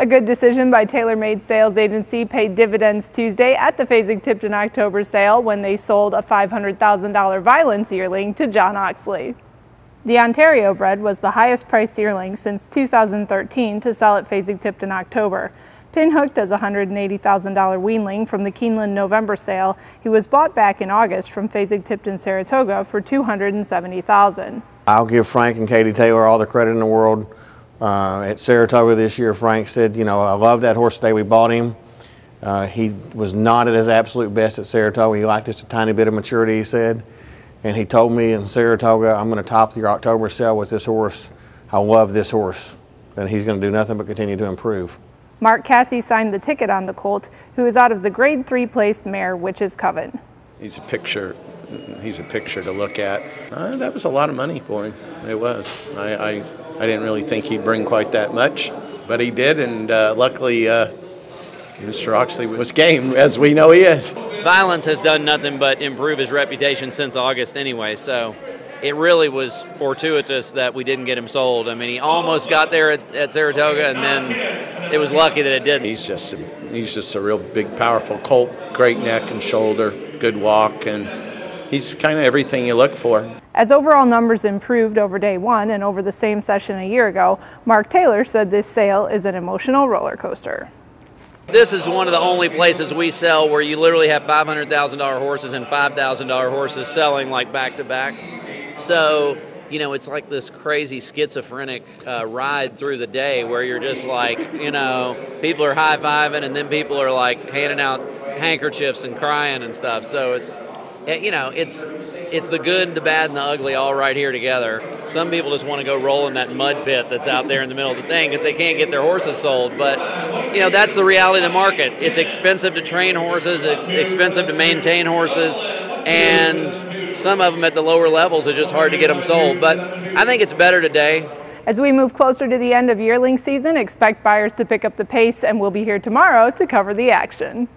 A good decision by TaylorMade Sales Agency paid dividends Tuesday at the Fasig-Tipton October sale when they sold a $500,000 Violence yearling to John Oxley. The Ontario bred was the highest priced yearling since 2013 to sell at Fasig-Tipton October. Pinhooked as a $180,000 weanling from the Keeneland November sale, he was bought back in August from Fasig-Tipton Saratoga for 270,000. I'll give Frank and Katie Taylor all the credit in the world. Uh, at Saratoga this year, Frank said, you know, I love that horse today. We bought him. Uh, he was not at his absolute best at Saratoga. He lacked just a tiny bit of maturity, he said. And he told me in Saratoga, I'm going to top your October sale with this horse. I love this horse. And he's going to do nothing but continue to improve. Mark Casse signed the ticket on the colt, who is out of the grade three placed mare, Witch's Coven. He's a picture. He's a picture to look at. Uh, that was a lot of money for him. It was. I, I, I, didn't really think he'd bring quite that much, but he did, and uh, luckily uh, Mr. Oxley was game, as we know he is. Violence has done nothing but improve his reputation since August anyway, so it really was fortuitous that we didn't get him sold. I mean, he almost got there at, at Saratoga, and then it was lucky that it didn't. He's just a, he's just a real big, powerful colt. Great neck and shoulder, good walk, and he's kind of everything you look for. As overall numbers improved over day one and over the same session a year ago, Mark Taylor said this sale is an emotional roller coaster. This is one of the only places we sell where you literally have $500,000 horses and $5,000 horses selling like back to back. So, you know, it's like this crazy schizophrenic uh, ride through the day where you're just like, you know, people are high fiving and then people are like handing out handkerchiefs and crying and stuff. So it's, you know, it's it's the good, the bad, and the ugly all right here together. Some people just want to go roll in that mud pit that's out there in the middle of the thing because they can't get their horses sold. But you know, that's the reality of the market. It's expensive to train horses. It's expensive to maintain horses, and some of them at the lower levels, it's just hard to get them sold. But I think it's better today. As we move closer to the end of yearling season, expect buyers to pick up the pace and we'll be here tomorrow to cover the action.